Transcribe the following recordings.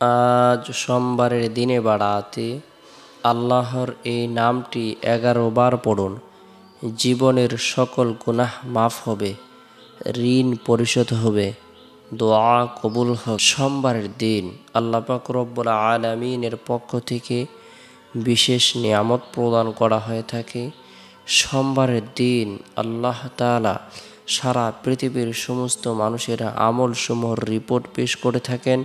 আজ সোমবারের দিনে বাড়াতে আল্লাহর এই নামটি এগারো বার পড়ুন। জীবনের সকল গুনাহ মাফ হবে, ঋণ পরিশোধ হবে, দোয়া কবুল হবে। সোমবারের দিন আল্লাহ রব্বুল আলমিনের পক্ষ থেকে বিশেষ নিয়ামত প্রদান করা হয়ে থাকে। সোমবারের দিন আল্লাহ তালা সারা পৃথিবীর সমস্ত মানুষের আমল সমূহর রিপোর্ট পেশ করে থাকেন।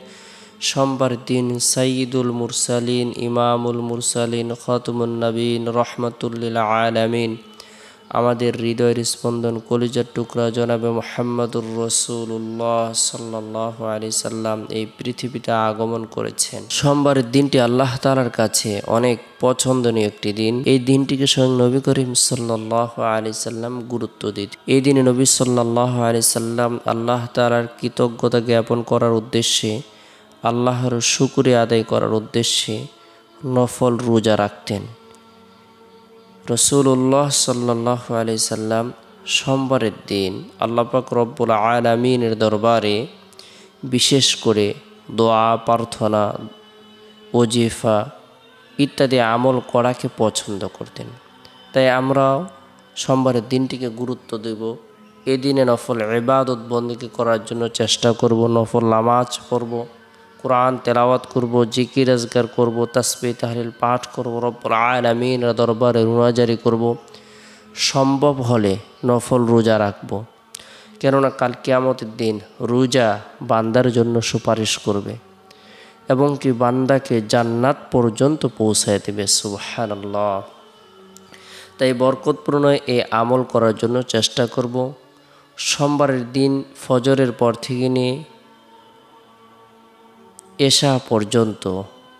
সোমবার দিন সাইয়দুল মুরসালিন, ইমামুল মুরসালিন খতমুল নবীন, রহমতুল্লিল আলামিন। আমাদের হৃদয়ের স্পন্দন কলিজার টুকরা জনাবে মোহাম্মদুর রসুল্লাহ সাল্লাহ আলি সাল্লাম এই পৃথিবীতে আগমন করেছেন। সোমবারের দিনটি আল্লাহ তালার কাছে অনেক পছন্দনীয় একটি দিন। এই দিনটিকে স্বয়ং নবী করিম সাল্লাহ আলি সাল্লাম গুরুত্ব দিত এই দিনে নবী সাল্লাহ আলি সাল্লাম আল্লাহ তালার কৃতজ্ঞতা জ্ঞাপন করার উদ্দেশ্যে আল্লাহর শুকুরে আদায় করার উদ্দেশ্যে নফল রোজা রাখতেন। রসুল্লাহ সাল্লাহ আলি সাল্লাম সোমবারের দিন আল্লাপাক রব্বুল আলমিনের দরবারে বিশেষ করে দোয়া, প্রার্থনা, ওজিফা ইত্যাদি আমল করাকে পছন্দ করতেন। তাই আমরাও সোমবারের দিনটিকে গুরুত্ব দেব। এই দিনে নফল ইবাদত বন্দিকে করার জন্য চেষ্টা করব, নফল নামাজ পড়ব। কোরআন তেলাওয়াত করব, জিকির আজগার করব তাসবি তাহলিল পাঠ করব, রব্বুল আলামিন দরবারে রুনাজারি করব। সম্ভব হলে নফল রোজা রাখব। কেননা কাল কিয়ামতের দিন রোজা বান্দার জন্য সুপারিশ করবে এবং কি বান্দাকে জান্নাত পর্যন্ত পৌঁছায় দেবে, সুবহানাল্লাহ। তাই বরকতপূর্ণ এই আমল করার জন্য চেষ্টা করব। সোমবারের দিন ফজরের পর থেকে নিয়ে এশা পর্যন্ত,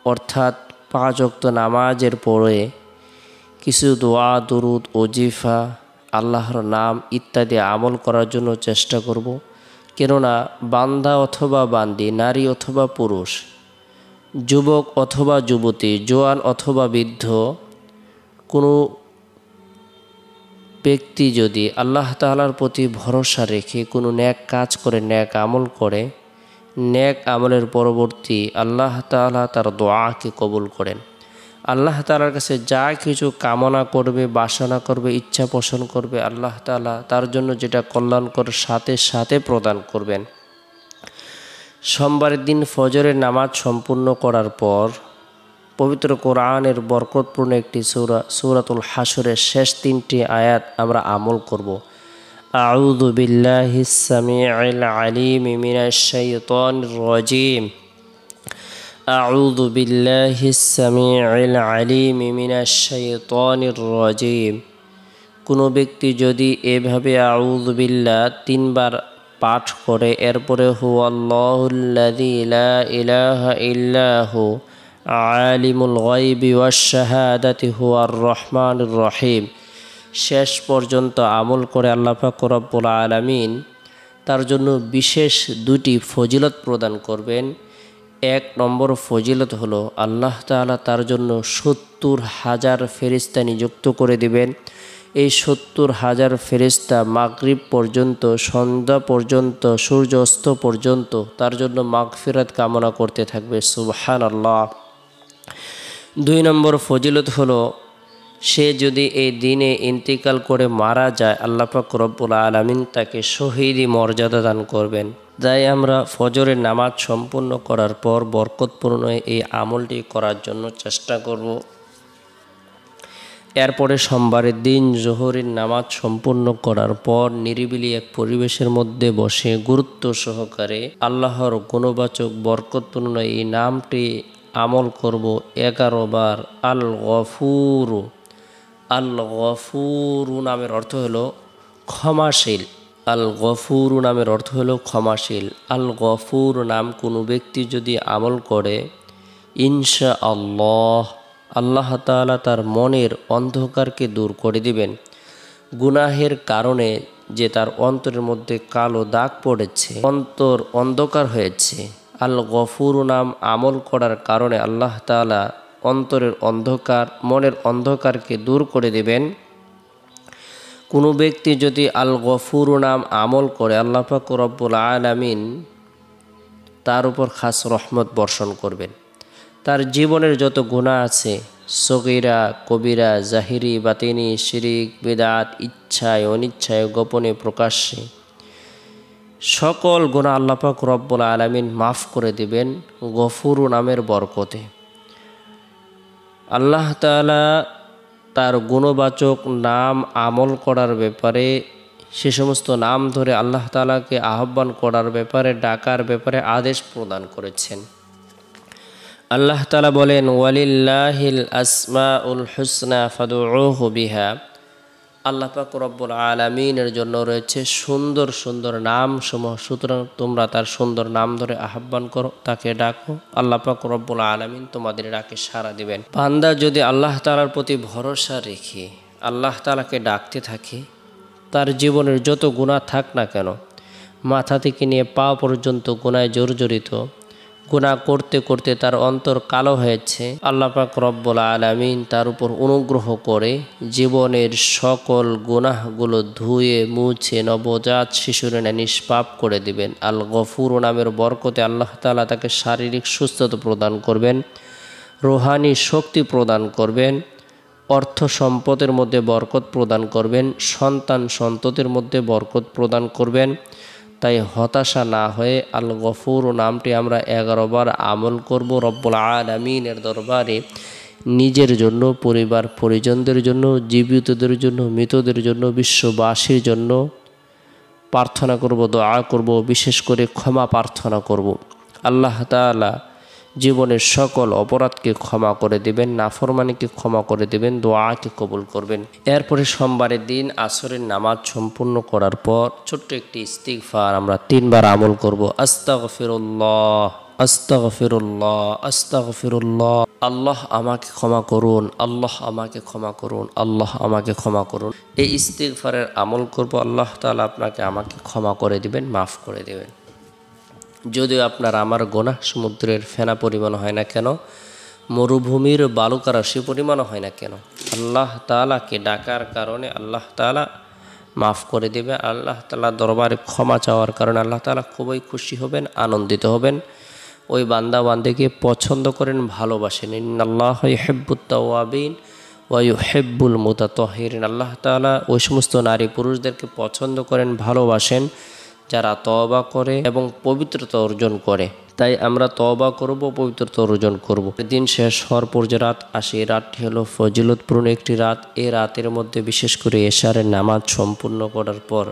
অর্থাৎ পাঁচ অক্ত নামাজের পরে কিছু দোয়া, দুরুদ, ওজিফা, আল্লাহর নাম ইত্যাদি আমল করার জন্য চেষ্টা করব। কেননা বান্দা অথবা বান্দি, নারী অথবা পুরুষ, যুবক অথবা যুবতী, জোয়ান অথবা বৃদ্ধ, কোনো ব্যক্তি যদি আল্লাহ তালার প্রতি ভরসা রেখে কোনো ন্যাক কাজ করে, ন্যাক আমল করে ন্যাক আমলের পরবর্তী আল্লাহ তালা তার দোয়াকে কবুল করেন। আল্লাহ তালার কাছে যা কিছু কামনা করবে, বাসনা করবে, ইচ্ছা পোষণ করবে, আল্লাহ তালা তার জন্য যেটা কল্যাণকর সাথে সাথে প্রদান করবেন। সোমবারের দিন ফজরের নামাজ সম্পূর্ণ করার পর পবিত্র কোরআনের বরকতপূর্ণ একটি সৌরা, সৌরাতুল হাসরের শেষ তিনটি আয়াত আমরা আমল করব। أعوذ بالله السميع العليم من الشيطان الرجيم أعوذ بالله السميع العليم من الشيطان الرجيم কোনো ব্যক্তি যদি এভাবে আউযু বিল্লাহ তিনবার পাঠ করে এরপরে হু আল্লাহুল্লাযী লা ইলাহা ইল্লাহু আলিমুল গায়বি ওয়াশ শাহাদাতি হুয়ার রহমানুর রহিম শেষ পর্যন্ত আমল করে আল্লাহ রব্বুল আলমিন তার জন্য বিশেষ দুটি ফজিলত প্রদান করবেন। এক নম্বর ফজিলত হলো আল্লাহ তালা তার জন্য সত্তর হাজার ফেরিস্তা নিযুক্ত করে দিবেন। এই সত্তর হাজার ফেরিস্তা মাগরিব পর্যন্ত, সন্ধ্যা পর্যন্ত সূর্য অস্ত পর্যন্ত তার জন্য মাগফিরাত কামনা করতে থাকবে। সুবহান আল্লাহ দুই নম্বর ফজিলত হলো সে যদি এই দিনে ইন্তিকাল করে মারা যায় আল্লাপাক রব্বুল আলমিন তাকে শহীদি মর্যাদা দান করবেন। তাই আমরা ফজরের নামাজ সম্পূর্ণ করার পর বরকতপূর্ণ এই আমলটি করার জন্য চেষ্টা করব। এরপরে সোমবারের দিন জোহরের নামাজ সম্পূর্ণ করার পর নিরিবিলি এক পরিবেশের মধ্যে বসে গুরুত্ব সহকারে আল্লাহর গুণবাচক বরকতপূর্ণ এই নামটি আমল করব। এগারো বার আল গফুরু আল গফুরু নামের অর্থ হলো ক্ষমাশীল। আল গফুরু নামের অর্থ হলো ক্ষমাশীল। আল গফুর নাম কোনো ব্যক্তি যদি আমল করে ইনশা আল্লাহ আল্লাহ তালা তার মনের অন্ধকারকে দূর করে দিবেন। গুনাহের কারণে যে তার অন্তরের মধ্যে কালো দাগ পড়েছে, অন্তর অন্ধকার হয়েছে। আল গফুর নাম আমল করার কারণে আল্লাহ তালা অন্তরের অন্ধকার, মনের অন্ধকারকে দূর করে দেবেন। কোনো ব্যক্তি যদি আল গফুর নাম আমল করে, আল্লাহ রব্বুল আলামিন তার উপর খাস রহমত বর্ষণ করবেন। তার জীবনের যত গুণা আছে, সগিরা, কবিরা, জাহিরি, বাতিনি, শিরিক, বেদাত, ইচ্ছায়, অনিচ্ছায়, গোপনে প্রকাশ্যে সকল গুণা আল্লাপাক রব্বুল আলমিন মাফ করে দিবেন গফুরু নামের বরকতে। আল্লাহ তালা তার গুণবাচক নাম আমল করার ব্যাপারে, সে সমস্ত নাম ধরে আল্লাহ তালাকে আহ্বান করার ব্যাপারে, ডাকার ব্যাপারে আদেশ প্রদান করেছেন। আল্লাহ তালা বলেন, ওয়ালিল্লাহিল আসমা উল হুসনা ফাদু বিহা। আল্লাহ পাক রব্বুল আলমিনের জন্য রয়েছে সুন্দর সুন্দর নাম সমূহ সুতরাং তোমরা তার সুন্দর নাম ধরে আহ্বান করো, তাকে ডাকো। আল্লাহ পাক রব্বুল আলমিন তোমাদের ডাকে সাড়া দিবেন। বান্দা যদি আল্লাহ তালার প্রতি ভরসা রেখে আল্লাহ তালাকে ডাকতে থাকে, তার জীবনের যত গুণা থাক না কেন, মাথা থেকে নিয়ে পা পর্যন্ত গুণায় জর্জরিত গুণা করতে করতে তার অন্তর কালো হয়েছে। আল্লাহ পাক রব্বুল আলমিন তার উপর অনুগ্রহ করে জীবনের সকল গুনাহগুলো ধুয়ে, মুছে, নবজাত শিশুর নিষ্পাপ করে দিবেন। আল গফুর নামের বরকতে আল্লাহ তালা তাকে শারীরিক সুস্থতা প্রদান করবেন, রোহানি শক্তি প্রদান করবেন, অর্থ সম্পদের মধ্যে বরকত প্রদান করবেন, সন্তান সন্ততির মধ্যে বরকত প্রদান করবেন তাই হতাশা না হয়ে আল গফুর নামটি আমরা এগারো বার আমল করব রব্বুল আলমিনের দরবারে। নিজের জন্য, পরিবার, পরিজনদের জন্য, জীবিতদের জন্য, মৃতদের জন্য, বিশ্ববাসীর জন্য প্রার্থনা করব, দোয়া করব, বিশেষ করে ক্ষমা প্রার্থনা করব। আল্লাহ তালা জীবনের সকল অপরাধকে ক্ষমা করে দিবেন, নাফরমানিকে ক্ষমা করে দিবেন, দোয়াকে কবুল করবেন। এরপরে সোমবারের দিন আসরের নামাজ সম্পূর্ণ করার পর ছোট্ট একটি ইস্তিগফার আমরা তিনবার আমল করব। আস্তাগফিরুল্লাহ আস্তাগফিরুল্লাহ আস্তাগফিরুল্লাহ। আল্লাহ আমাকে ক্ষমা করুন, আল্লাহ আমাকে ক্ষমা করুন, আল্লাহ আমাকে ক্ষমা করুন। এই ইস্তিগফারের আমল করব, আল্লাহ তাআলা আপনাকে আমাকে ক্ষমা করে দিবেন, মাফ করে দিবেন। যদিও আপনার আমার গোনা সমুদ্রের ফেনা পরিমাণ হয় না কেন, মরুভূমির বালুকা রাশি পরিমাণ হয় না কেন? আল্লাহ তালাকে ডাকার কারণে আল্লাহ তালা মাফ করে দেবে, আল্লাহ তালা দরবারে ক্ষমা চাওয়ার কারণে আল্লাহ তালা খুবই খুশি হবেন, আনন্দিত হবেন। ওই বান্দা বান্দিকে পছন্দ করেন, ভালোবাসেন। আল্লাহ হেব্বুত্তাওয়াবিন ওয়ু হেব্বুল মুতাতহিরিন। আল্লাহ তালা ওই সমস্ত নারী পুরুষদেরকে পছন্দ করেন, ভালোবাসেন। যারা তবা করে এবং পবিত্রতা অর্জন করে। তাই আমরা তবা করব, পবিত্রতা অর্জন করব। দিন শেষ হওয়ার পর যে রাত আসে, এই রাতটি হলো ফজিলতপূর্ণ একটি রাত। এই রাতের মধ্যে বিশেষ করে এশারের নামাজ সম্পূর্ণ করার পর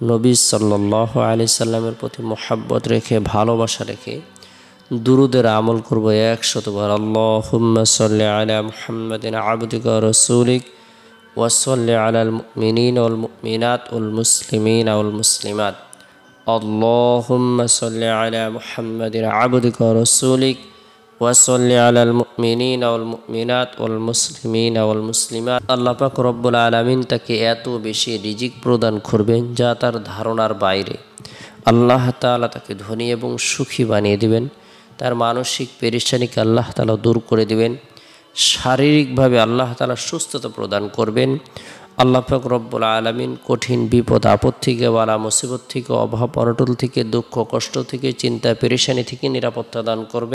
নবী সাল্লাহ আলি সাল্লামের প্রতি মোহাব্বত রেখে, ভালোবাসা রেখে দুরুদের আমল করব একশতবার। আল্লাহ সাল্লি আবদিকা রসুলিক ওয়াসল্লি আলাল মিনিন উল মিনাত উল মুসলিমিন উল মুসলিমাত। اللهم صل على محمد عبدك ورسولك وصل على المؤمنين والمؤمنات والمسلمين والمسلمات আল্লাহ পাক রব্বুল আলামিন তাকে এত বেশি রিজিক প্রদান করবেন যা তার ধারণার বাইরে আল্লাহ তাআলা তাকে ধনী এবং সুখী বানিয়ে দিবেন তার মানসিক পেরেশানিকে আল্লাহ তাআলা দূর করে দিবেন শারীরিকভাবে আল্লাহ তাআলা সুস্থতা প্রদান করবেন আল্লাহ রব্বুল আলমিন কঠিন বিপদ, আপদ থেকে বালা, মুসিবত থেকে, অভাব অনটল থেকে, দুঃখ, কষ্ট থেকে, চিন্তা, পেরেশানি থেকে নিরাপত্তা দান করবে